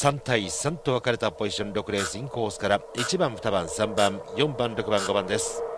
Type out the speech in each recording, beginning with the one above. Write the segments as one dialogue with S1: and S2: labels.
S1: 3対3と分かれたポジション6レースインコースから1番2番3番4番6番5番です。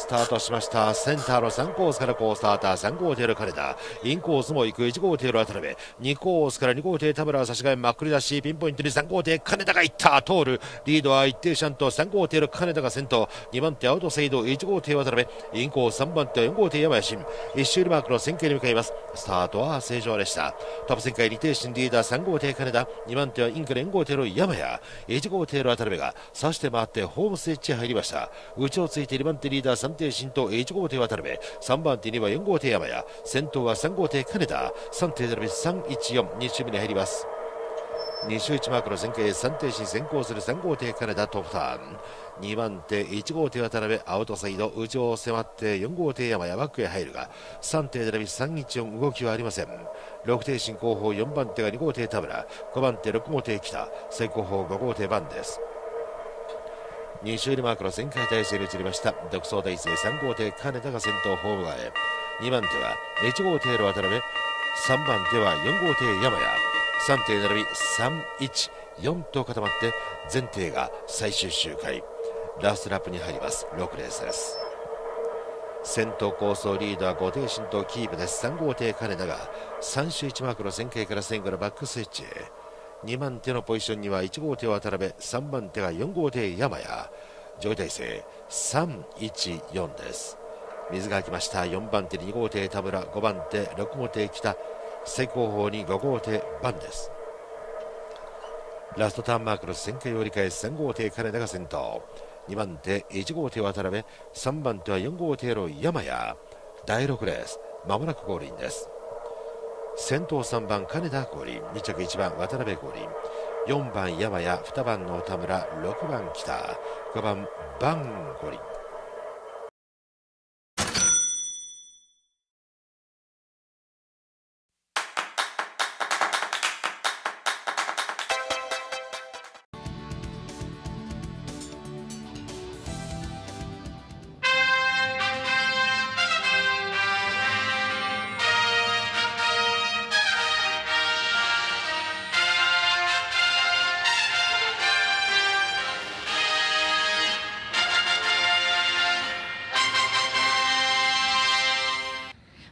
S1: スタートしました。センターの3コースからこうスターター3号艇の金田インコースも行く。1号艇の渡辺。2コースから2号艇田村差し替えまっくり出しピンポイントに3号艇金田が行った。通る。リードは一定シャンと3号艇の金田が先頭。2番手アウトサイド1号艇渡辺。インコース3番手4号艇山谷新。1周マークの線形に向かいます。スタートは正常でした。トップ旋回2艇進リーダー3号艇金田。2番手はインク連号艇の山谷1号艇の渡辺が差して回ってホームスイッチ入りました。内をついて2番手リーダー3艇新と1号艇渡辺3番手には4号艇山谷先頭は3号艇金田3艇並び314 2周目に入ります。2周1マークの前傾3停止先行する3号艇金田トップターン。2番手1号艇渡辺アウトサイド内を迫って4号艇山谷バックへ入るが3艇並び314動きはありません。6艇進後方4番手が2号艇田村5番手6号艇北最後方5号艇番です。2周にマークの旋回体制に移りました。独走大勢3号艇金田が先頭ホーム側へ2番手は1号艇の渡辺。3番手は4号艇山谷。3艇並び314と固まって全艇が最終周回。ラストラップに入ります。6レースです。先頭構想リードは5艇進とキープです。3号艇金田が3周1マークの旋回から前後のバックスイッチへ。2番手のポジションには1号艇渡辺3番手が4号艇山谷。上位体制314です。水が来ました。4番手2号艇田村。5番手6号艇北。最後方に5号艇番です。ラストターンマークの旋回を折り返す3号艇金田が先頭。2番手1号艇渡辺3番手は4号艇の山谷。第6レースまもなくゴールインです。先頭3番金田五輪2着1番渡辺五輪4番山谷2番の田村6番北5番バン五輪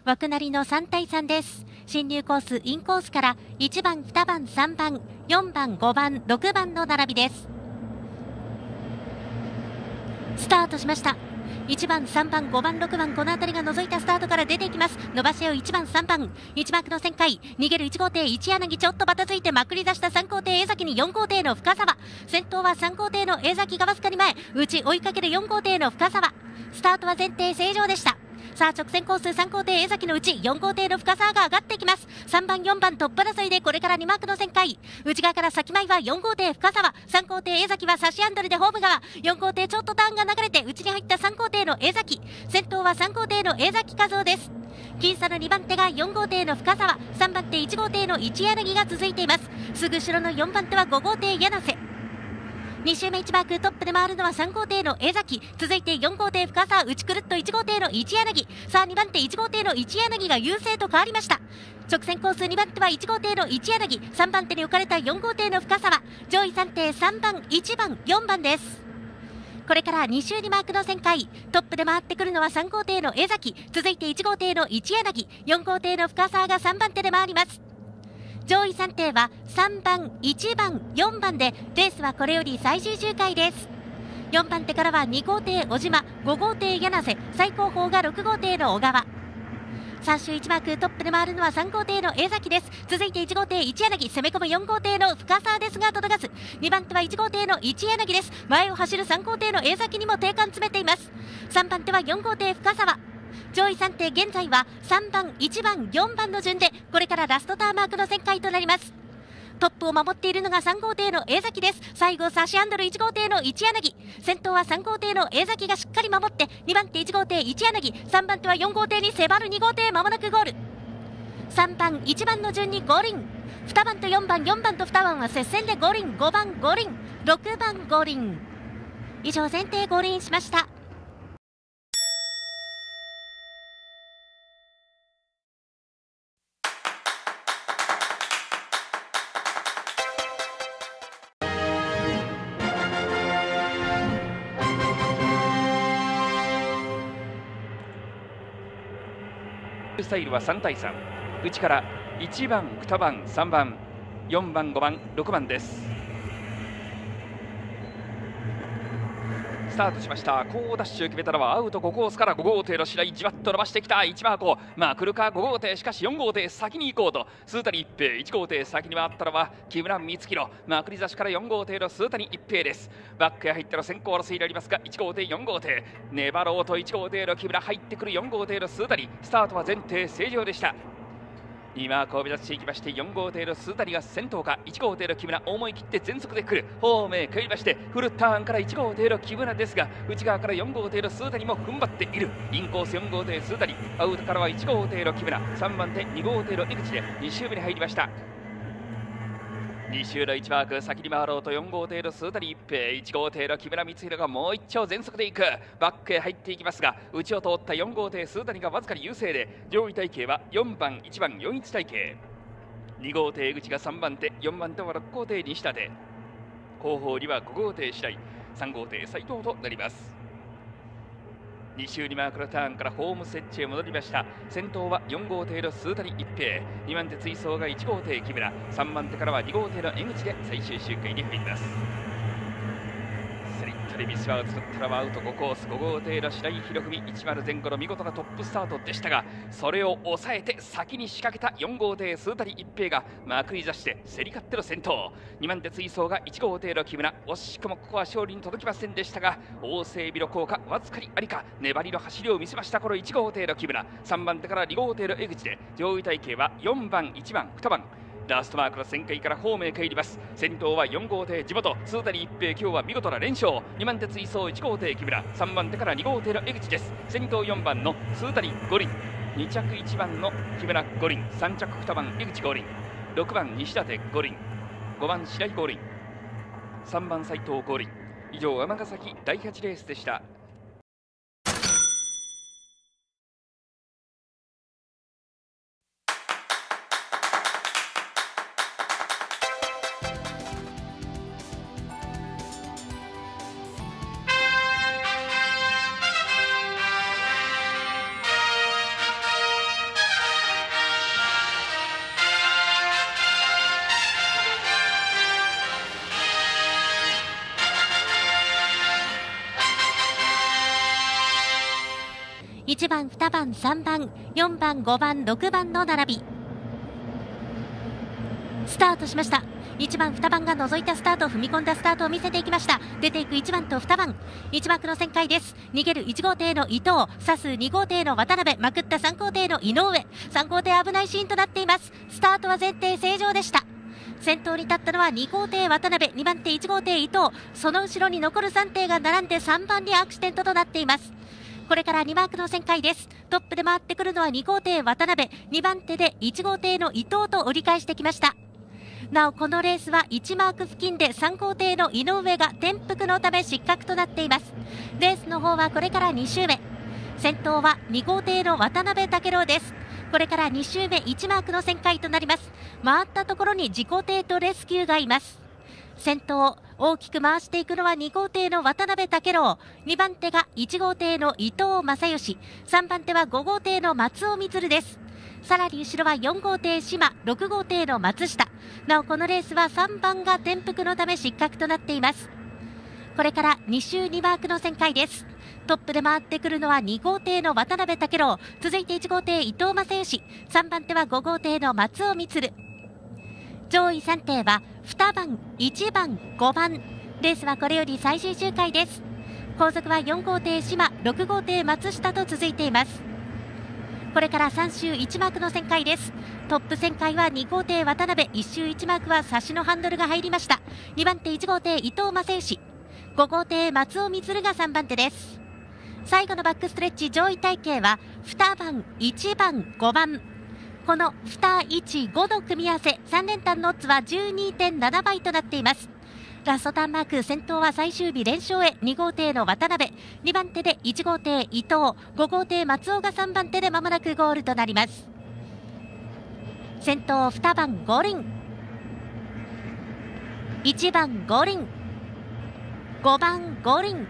S2: 枠なりの3対3です進入コースインコースから1番2番3番4番5番6番の並びですスタートしました1番、3番、5番、6番、この辺りが覗いたスタートから出ていきます。伸ばし合う1番、3番、1マークの旋回、逃げる1号艇、1柳、ちょっとバタついてまくり出した3号艇、江崎に4号艇の深沢。先頭は3号艇の江崎がわずかに前、内追いかける4号艇の深沢。スタートは前提正常でした。さあ直線コース3号艇江崎のうち4号艇の深沢が上がっていきます。3番4番トップ争いでこれから2マークの旋回。内側から先前は4号艇深沢。3号艇江崎は差しアンドルでホーム側。4号艇ちょっとターンが流れて内に入った3号艇の江崎。先頭は3号艇の江崎和夫です。僅差の2番手が4号艇の深沢。3番手1号艇の一柳が続いています。すぐ後ろの4番手は5号艇柳瀬。2周目1マークトップで回るのは3号艇の江崎。続いて4号艇深沢内くるっと1号艇の一柳。さあ2番手1号艇の一柳が優勢と変わりました。直線コース2番手は1号艇の一柳。3番手に置かれた4号艇の深沢。上位3艇3番1番4番です。これから2周にマークの旋回。トップで回ってくるのは3号艇の江崎。続いて1号艇の一柳。4号艇の深沢が3番手で回ります。上位3艇は3番、1番、4番でレースはこれより最終周回です。4番手からは2号艇小島5号艇柳瀬最高峰が6号艇の小川。3周1マークトップで回るのは3号艇の江崎です。続いて1号艇一柳攻め込む4号艇の深沢ですが届かず。2番手は1号艇の一柳です。前を走る3号艇の江崎にも定間詰めています。3番手は4号艇深沢。上位3艇現在は3番、1番、4番の順でこれからラストターンマークの旋回となります。トップを守っているのが3号艇の江崎です。最後差しアンドル1号艇の一柳。先頭は3号艇の江崎がしっかり守って2番手1号艇一柳。3番手は4号艇に迫る2号艇まもなくゴール。3番1番の順に五輪。2番と4番4番と2番は接戦で五輪5番五輪。6番五輪。以上前提五輪しました。
S3: スタイルは3対3内から1番2番3番4番5番6番です。タートしました。高ダッシュを決めたのはアウト5コースから5号艇の白井じわっと伸ばしてきた1番箱。まあ来るか？5号艇。しかし4号艇先に行こうと。鈴谷一平1号艇先に回ったのは木村光弘。まあ繰り差しから4号艇の鈴谷一平です。バックへ入っての先行争いになりますが1号艇4号艇。粘ろうと1号艇の木村入ってくる4号艇の鈴谷スタートは前提正常でした。2マークを目指していきまして4号艇の鈴谷が先頭か。1号艇の木村思い切って全速で来る。ホームへ帰りましてフルターンから1号艇の木村ですが内側から4号艇の鈴谷も踏ん張っている。インコース4号艇鈴谷アウトからは1号艇の木村。3番手2号艇の江口で2周目に入りました。2周の1マーク先に回ろうと4号艇の鈴谷一平1号艇の木村光弘がもう一丁全速でいく。バックへ入っていきますが内を通った4号艇鈴谷がわずかに優勢で上位体系は4番1番41体系2号艇江口が3番手4番手は6号艇西舘後方には5号艇白井3号艇斉藤となります。2周2マークのターンからホーム設置へ戻りました。先頭は4号艇の鈴谷一平。2番手追走が1号艇木村。3番手からは2号艇の江口で最終周回に入ります。でミスは映ったのはアウト5コース5号艇の白井博文10前後の見事なトップスタートでしたがそれを抑えて先に仕掛けた4号艇鈴谷一平がまくり出して競り勝っての先頭。2番手追走が1号艇の木村惜しくもここは勝利に届きませんでしたが大整備の効果わずかにありか。粘りの走りを見せましたこの1号艇の木村。3番手から2号艇の江口で上位体系は4番1番2番。ラストマークの旋回からホームへ帰ります。先頭は4号艇地元。鈴谷一平今日は見事な連勝。2番手追走1号艇木村。3番手から2号艇の江口です。先頭4番の鈴谷五輪。2着1番の木村五輪。3着2番江口五輪。6番西舘五輪。5番白井五輪。3番斉藤五輪。以上尼崎第8レースでした。
S2: 1番、2番、3番、4番、5番、6番の並び。スタートしました。1番、2番が覗いたスタート踏み込んだスタートを見せていきました。出ていく1番と2番。1枠の旋回です。逃げる1号艇の伊藤。刺す2号艇の渡辺。まくった3号艇の井上。3号艇危ないシーンとなっています。スタートは前提正常でした。先頭に立ったのは2号艇渡辺。2番手1号艇伊藤。その後ろに残る3艇が並んで3番にアクシデントとなっています。これから2マークの旋回です。トップで回ってくるのは2号艇渡辺。2番手で1号艇の伊藤と折り返してきました。なおこのレースは1マーク付近で3号艇の井上が転覆のため失格となっています。レースの方はこれから2周目。先頭は2号艇の渡辺武郎です。これから2周目1マークの旋回となります。回ったところに自己艇とレスキューがいます。先頭大きく回していくのは2号艇の渡辺武郎。2番手が1号艇の伊藤正義。3番手は5号艇の松尾充です。さらに後ろは4号艇島。6号艇の松下。なおこのレースは3番が転覆のため失格となっています。これから2周2マークの旋回です。トップで回ってくるのは2号艇の渡辺武郎。続いて1号艇伊藤正義。3番手は5号艇の松尾充。上位3艇は2番、1番、5番。レースはこれより最終周回です。後続は4号艇島6号艇松下と続いています。これから3周1マークの旋回です。トップ旋回は2号艇渡辺1周1マークは差しのハンドルが入りました。2番手1号艇伊藤正義。5号艇松尾充が3番手です。最後のバックストレッチ上位体系は2番、1番、5番。この2、1、5の組み合わせ3連単のオッズは12.7倍となっています。ラストターンマーク先頭は最終日連勝へ2号艇の渡辺。2番手で1号艇伊藤。5号艇松尾が3番手でまもなくゴールとなります。先頭2番五輪。1番五輪。5番五輪。